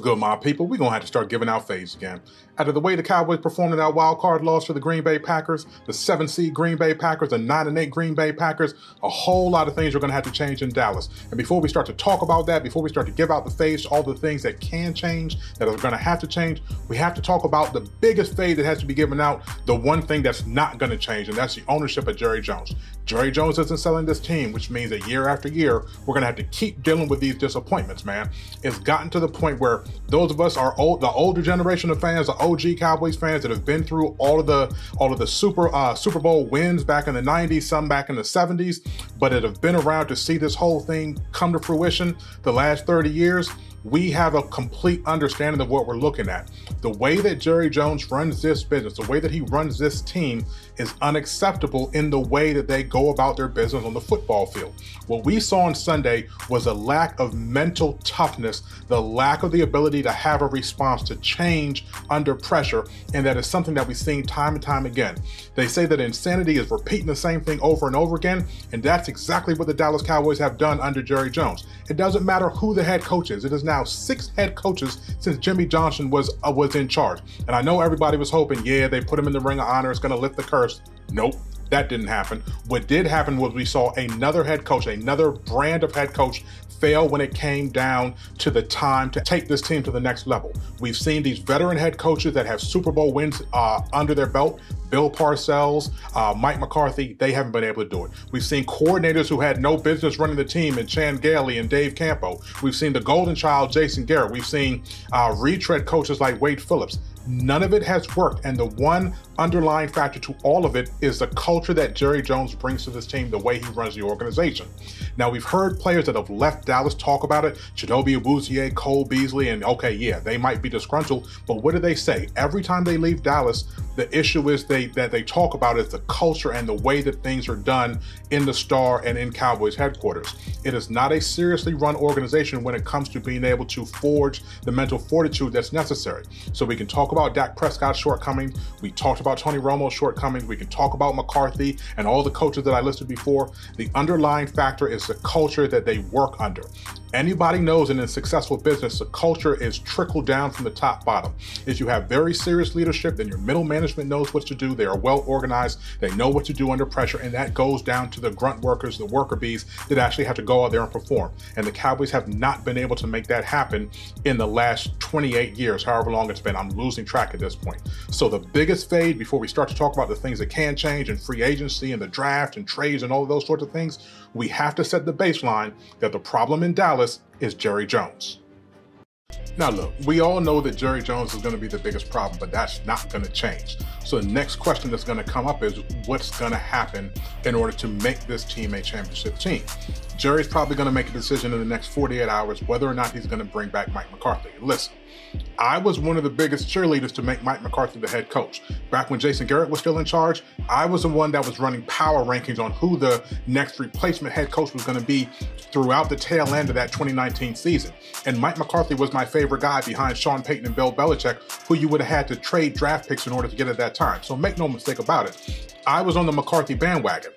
good, my people? We're going to have to start giving out fades again. After the way the Cowboys performed in that wild card loss to the Green Bay Packers, the seven seed Green Bay Packers, the nine and eight Green Bay Packers, a whole lot of things are going to have to change in Dallas. And before we start to talk about that, before we start to give out the fades, all the things that can change, that are going to have to change, we have to talk about the biggest fade that has to be given out, the one thing that's not going to change, and that's the ownership of Jerry Jones. Jerry Jones isn't selling this team, which means that year after year, we're going to have to keep dealing with these disappointments, man. It's gotten to the point where those of us are old, the older generation of fans, the OG Cowboys fans that have been through all of the all of the Super uh, Super Bowl wins back in the 90s, some back in the 70s, but that have been around to see this whole thing come to fruition the last 30 years we have a complete understanding of what we're looking at. The way that Jerry Jones runs this business, the way that he runs this team is unacceptable in the way that they go about their business on the football field. What we saw on Sunday was a lack of mental toughness, the lack of the ability to have a response to change under pressure, and that is something that we've seen time and time again. They say that insanity is repeating the same thing over and over again, and that's exactly what the Dallas Cowboys have done under Jerry Jones. It doesn't matter who the head coach is. It is now six head coaches since Jimmy Johnson was uh, was in charge. And I know everybody was hoping, yeah, they put him in the ring of honor, it's going to lift the curse. Nope. That didn't happen. What did happen was we saw another head coach, another brand of head coach fail when it came down to the time to take this team to the next level. We've seen these veteran head coaches that have Super Bowl wins uh, under their belt. Bill Parcells, uh, Mike McCarthy, they haven't been able to do it. We've seen coordinators who had no business running the team in Chan Gailey and Dave Campo. We've seen the golden child, Jason Garrett. We've seen uh, retread coaches like Wade Phillips. None of it has worked. And the one underlying factor to all of it is the culture that Jerry Jones brings to this team, the way he runs the organization. Now, we've heard players that have left Dallas talk about it Chidobe Awuzie, Cole Beasley, and okay, yeah, they might be disgruntled, but what do they say? Every time they leave Dallas, the issue is they that they talk about is the culture and the way that things are done in the Star and in Cowboys headquarters. It is not a seriously run organization when it comes to being able to forge the mental fortitude that's necessary. So we can talk about Dak Prescott's shortcomings. We talked about Tony Romo's shortcomings. We can talk about McCarthy and all the coaches that I listed before. The underlying factor is the culture that they work under. Anybody knows in a successful business, the culture is trickled down from the top bottom. If you have very serious leadership, then your middle management knows what to do. They are well organized. They know what to do under pressure. And that goes down to the grunt workers, the worker bees that actually have to go out there and perform. And the Cowboys have not been able to make that happen in the last 28 years, however long it's been. I'm losing track at this point. So the biggest fade before we start to talk about the things that can change and free agency and the draft and trades and all those sorts of things, we have to set the baseline that the problem in Dallas is Jerry Jones. Now, look, we all know that Jerry Jones is going to be the biggest problem, but that's not going to change. So, the next question that's going to come up is what's going to happen in order to make this team a championship team? Jerry's probably going to make a decision in the next 48 hours whether or not he's going to bring back Mike McCarthy. Listen, I was one of the biggest cheerleaders to make Mike McCarthy the head coach. Back when Jason Garrett was still in charge, I was the one that was running power rankings on who the next replacement head coach was going to be throughout the tail end of that 2019 season. And Mike McCarthy was my favorite guy behind Sean Payton and Bill Belichick, who you would have had to trade draft picks in order to get at that time. So make no mistake about it. I was on the McCarthy bandwagon.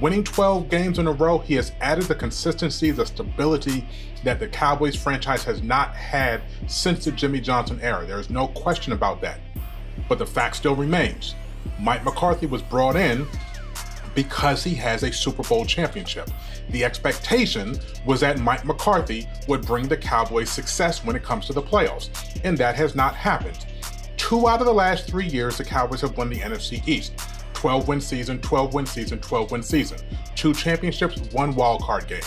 Winning 12 games in a row, he has added the consistency, the stability that the Cowboys franchise has not had since the Jimmy Johnson era. There is no question about that. But the fact still remains Mike McCarthy was brought in because he has a Super Bowl championship. The expectation was that Mike McCarthy would bring the Cowboys success when it comes to the playoffs, and that has not happened. Two out of the last three years, the Cowboys have won the NFC East. 12 win season, 12 win season, 12 win season. Two championships, one wild card game.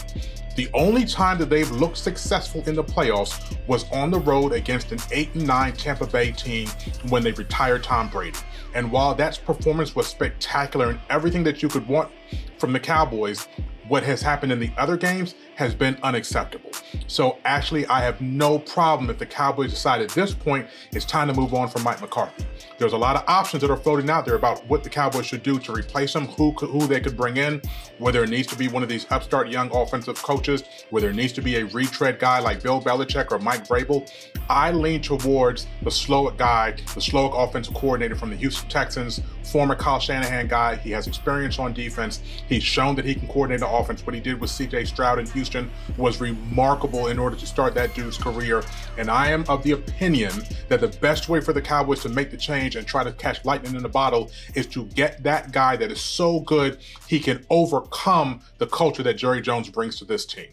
The only time that they've looked successful in the playoffs was on the road against an 8 9 Tampa Bay team when they retired Tom Brady. And while that performance was spectacular and everything that you could want from the Cowboys, what has happened in the other games has been unacceptable. So actually, I have no problem if the Cowboys decide at this point it's time to move on from Mike McCarthy. There's a lot of options that are floating out there about what the Cowboys should do to replace him, who who they could bring in, whether it needs to be one of these upstart young offensive coaches, whether it needs to be a retread guy like Bill Belichick or Mike Vrabel. I lean towards the Slowik guy, the Slowik offensive coordinator from the Houston Texans, former Kyle Shanahan guy. He has experience on defense. He's shown that he can coordinate the offense. What he did with CJ Stroud in Houston was remarkable in order to start that dude's career. And I am of the opinion that the best way for the Cowboys to make the change and try to catch lightning in the bottle is to get that guy that is so good he can overcome the culture that Jerry Jones brings to this team.